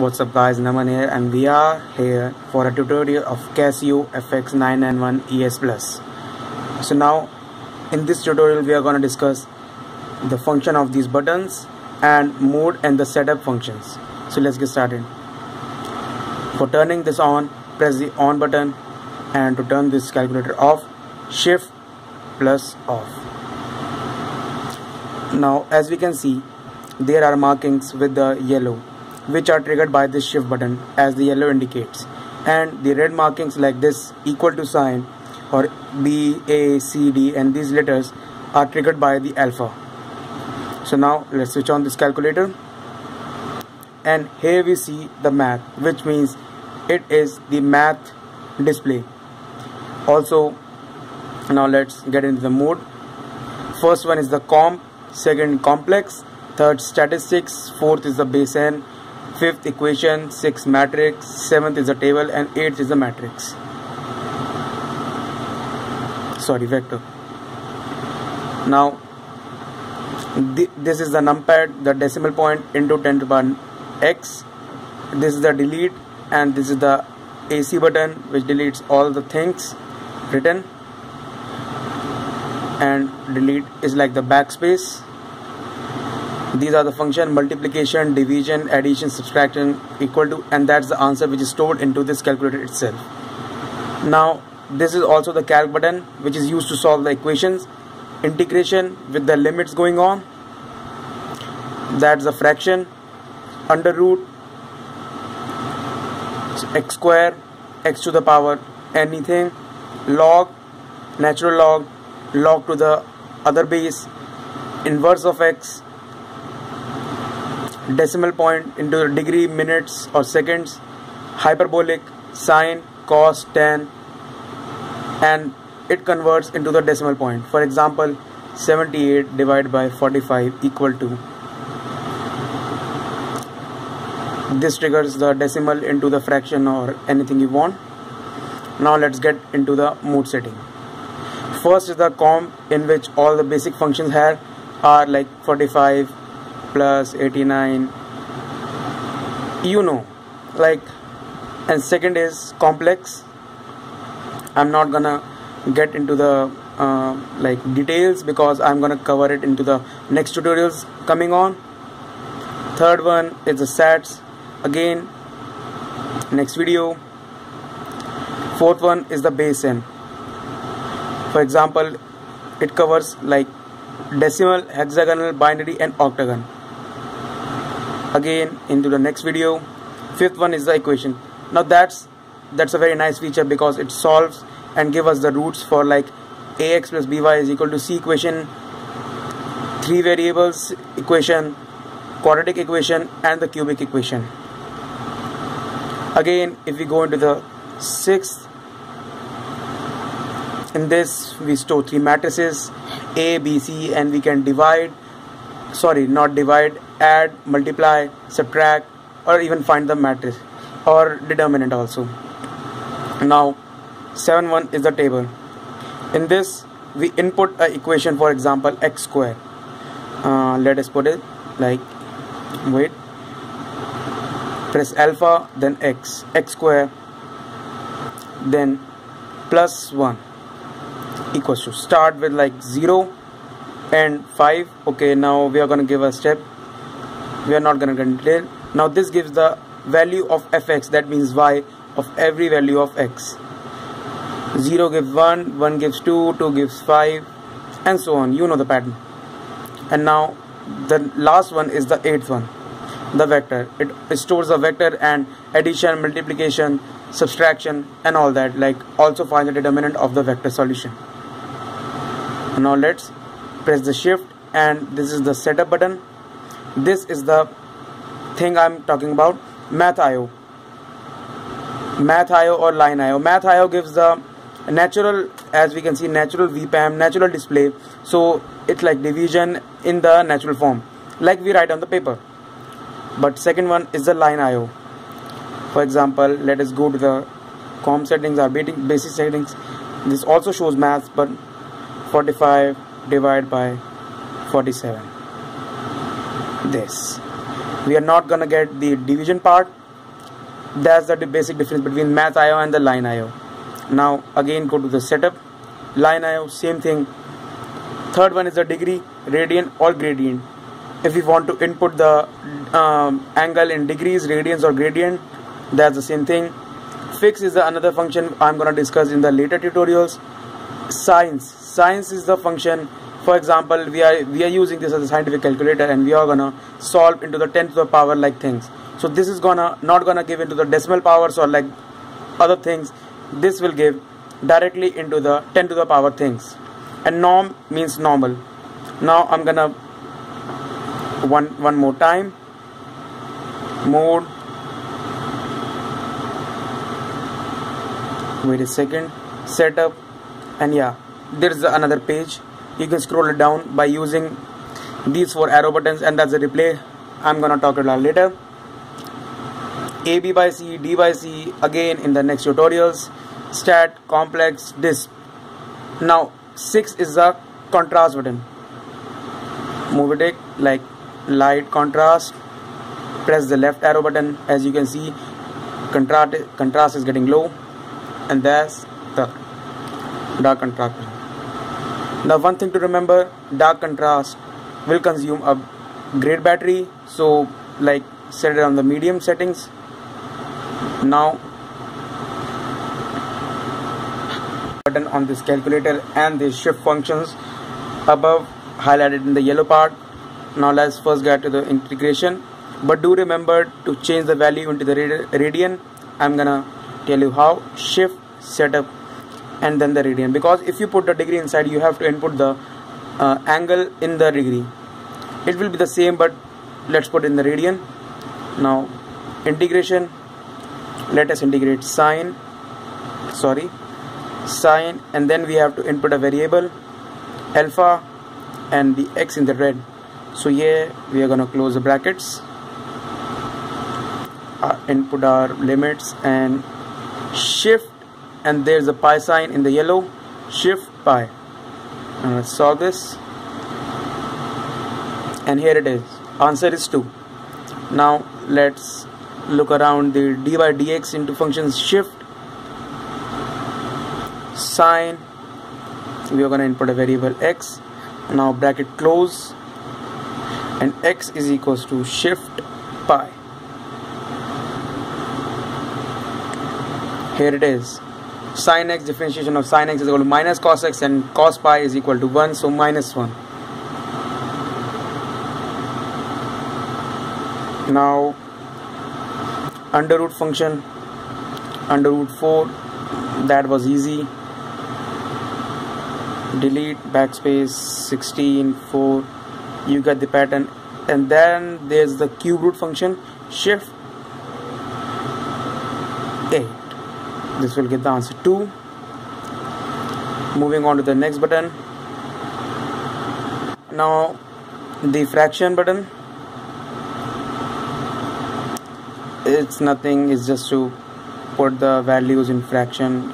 What's up guys, Naman here and we are here for a tutorial of Casio FX991 ES Plus. So now in this tutorial we are going to discuss the function of these buttons and mode and the setup functions. So let's get started. For turning this on, press the on button and to turn this calculator off, shift plus off. Now as we can see, there are markings with the yellow which are triggered by this shift button as the yellow indicates and the red markings like this equal to sign or B, A, C, D and these letters are triggered by the alpha. So now let's switch on this calculator and here we see the math which means it is the math display. Also now let's get into the mode. First one is the comp, second complex, third statistics, fourth is the base n, fifth equation, sixth matrix, seventh is a table and eighth is a matrix. Sorry, vector. Now th this is the numpad, the decimal point into 10 to the power x. This is the delete and this is the AC button which deletes all the things written and delete is like the backspace these are the function multiplication division addition subtraction equal to and that's the answer which is stored into this calculator itself. Now this is also the calc button which is used to solve the equations. Integration with the limits going on. That's the fraction. Under root x square x to the power anything. Log natural log log to the other base inverse of x decimal point into the degree minutes or seconds hyperbolic sine cos tan and it converts into the decimal point. For example 78 divided by 45 equal to this triggers the decimal into the fraction or anything you want. Now let's get into the mode setting. First is the comp in which all the basic functions here are like 45 plus 89 you know like and second is complex. I'm not gonna get into the uh, like details because I'm gonna cover it into the next tutorials coming on. Third one is the sats again next video. Fourth one is the base n. For example it covers like decimal hexagonal binary and octagon again into the next video. Fifth one is the equation. Now that's that's a very nice feature because it solves and give us the roots for like ax plus by is equal to c equation three variables equation quadratic equation and the cubic equation. Again if we go into the sixth in this we store three matrices a b c and we can divide sorry not divide add multiply subtract or even find the matrix or determinant also. Now 7 1 is the table. In this we input a equation for example x square. Uh, let us put it like wait. Press alpha then x. X square then plus 1 equals to start with like 0 and 5 okay now we are going to give a step we are not going to get now this gives the value of fx. That means y of every value of x. 0 gives 1 1 gives 2 2 gives 5 and so on. You know the pattern. And now the last one is the eighth one the vector. It, stores the vector and addition multiplication subtraction and all that like also find the determinant of the vector solution. Now let's press the shift and this is the setup button this is the thing I'm talking about. Math IO math IO or line IO math IO gives the natural as we can see natural VPAM natural display. So it's like division in the natural form. Like we write on the paper. But second one is the line IO for example let us go to the com settings or basic settings. This also shows math but 45 divided by 47 this. We are not gonna get the division part. That's the basic difference between math IO and the line IO now again go to the setup. Line IO same thing. Third one is the degree radian or gradient. If we want to input the um, angle in degrees radians or gradient that's the same thing. Fix is the another function I'm gonna discuss in the later tutorials. Sines sines is the function for example we are we are using this as a scientific calculator and we are gonna solve into the 10 to the power like things. So this is gonna not gonna give into the decimal powers or like other things. This will give directly into the 10 to the power things. And norm means normal. Now I'm gonna one one more time. Mode wait a second. Setup. And yeah there's another page you can scroll it down by using these four arrow buttons and that's the replay. I'm gonna talk about later. AB by C, D by C again in the next tutorials. Stat, complex, Disp now 6 is the contrast button. Move it like light contrast. Press the left arrow button. As you can see contrast contrast is getting low. And that's the dark contrast now one thing to remember dark contrast will consume a great battery. So like set it on the medium settings. Now button on this calculator and the shift functions above highlighted in the yellow part. Now let's first get to the integration. But do remember to change the value into the radian. I'm gonna tell you how. Shift setup and then the radian. Because if you put the degree inside you have to input the uh, angle in the degree. It will be the same but let's put in the radian. Now integration let us integrate sine sorry sine and then we have to input a variable alpha and the x in the red. So here we are gonna close the brackets. Uh, input our limits and shift and there's a pi sign in the yellow shift pi. And let's solve this. And here it is. Answer is 2 now let's look around the d by dx into functions shift sine we are going to input a variable x. Now bracket close. And x is equals to shift pi. Here it is sine x differentiation of sine x is equal to minus cos x and cos pi is equal to 1 so minus 1 now under root function under root 4 that was easy. Delete backspace 16 4 you get the pattern. And then there's the cube root function. Shift 8 this will get the answer 2 moving on to the next button. Now the fraction button. It's nothing it's just to put the values in fraction.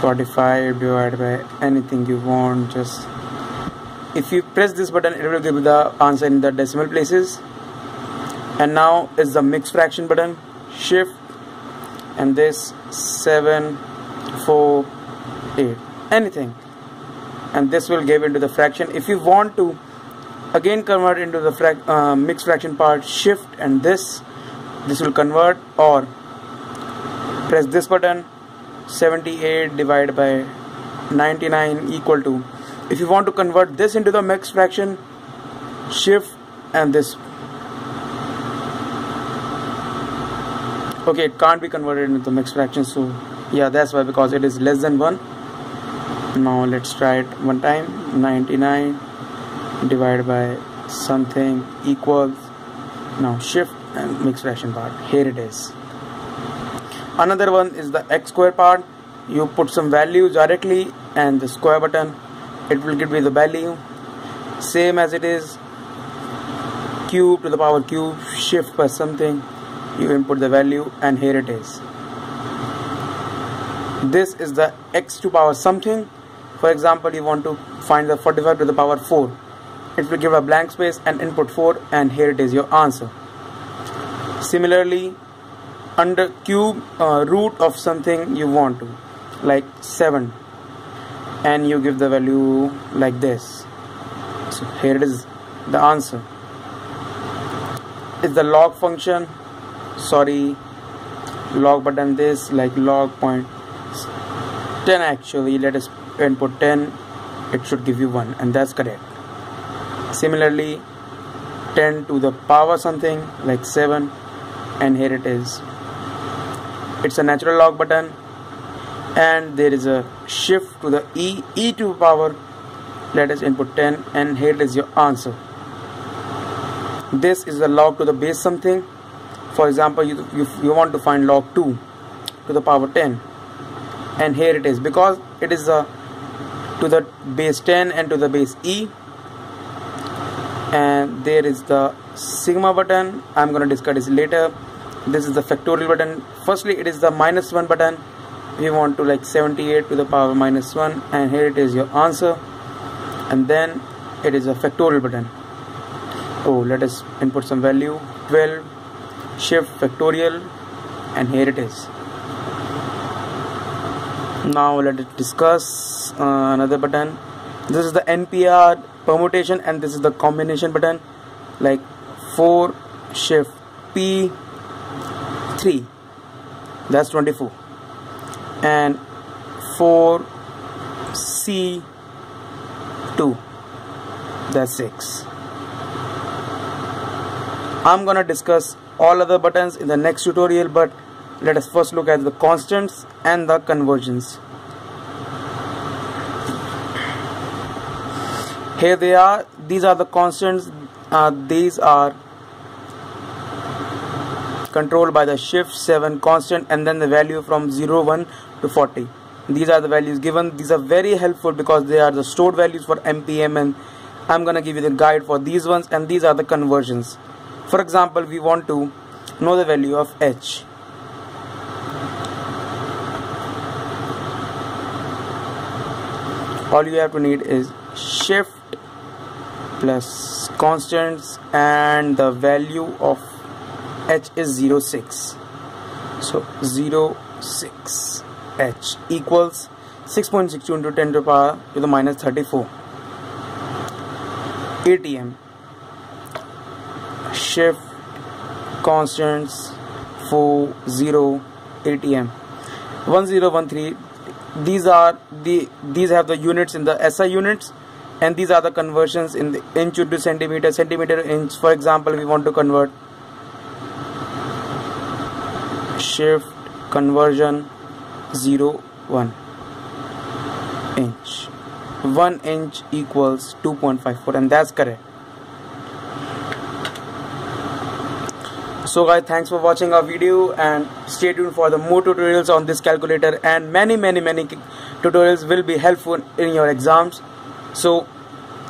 45 divided by anything you want just if you press this button it will give the answer in the decimal places. And now is the mixed fraction button shift and this 7 4 8 anything. And this will give into the fraction. If you want to again convert into the frac uh, mixed fraction part shift and this this will convert or press this button 78 divided by 99 equal to if you want to convert this into the mixed fraction shift and this okay it can't be converted into mixed fraction so yeah that's why because it is less than 1 now let's try it one time. 99 divided by something equals now shift and mixed fraction part. Here it is. Another one is the x square part. You put some value directly and the square button it will give you the value. Same as it is cube to the power cube shift by something you input the value and here it is. This is the x to power something. For example you want to find the 45 to the power 4 it will give a blank space and input 4 and here it is your answer. Similarly under cube uh, root of something you want to like 7 and you give the value like this. So here it is the answer. Is the log function sorry log button this like log point 10 actually let us input 10 it should give you 1 and that's correct. Similarly 10 to the power something like 7 and here it is. It's a natural log button and there is a shift to the e e to power. Let us input 10 and here is your answer. This is the log to the base something for example you, you, you want to find log 2 to the power 10 and here it is. Because it is a to the base 10 and to the base e and there is the sigma button. I'm gonna discuss this later. This is the factorial button. Firstly it is the minus 1 button. We want to like 78 to the power minus 1 and here it is your answer. And then it is a factorial button. Oh let us input some value. 12 shift factorial and here it is. Now let us discuss uh, another button. This is the NPR permutation and this is the combination button like 4 shift P 3 that's 24 and 4 C 2 that's 6 I'm gonna discuss all other buttons in the next tutorial but let us first look at the constants and the conversions here they are. These are the constants. Uh, these are controlled by the shift 7 constant and then the value from 0 1 to 40 these are the values given. These are very helpful because they are the stored values for mpm and i'm gonna give you the guide for these ones and these are the conversions for example we want to know the value of h. All you have to need is shift plus constants and the value of h is 06 so 06 h equals 6.62 into 10 to the power to the minus 34 ATM shift constants 40 ATM 1013 these are the these have the units in the SI units and these are the conversions in the inch to centimeter centimeter inch. For example we want to convert shift conversion 0 1 inch. 1 inch equals 2.54 and that's correct so guys thanks for watching our video and stay tuned for the more tutorials on this calculator and many many many tutorials will be helpful in your exams. So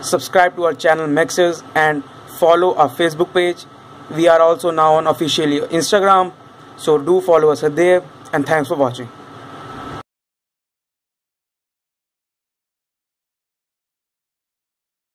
subscribe to our channel Mechsters and follow our Facebook page. We are also now on officially Instagram. So do follow us there and thanks for watching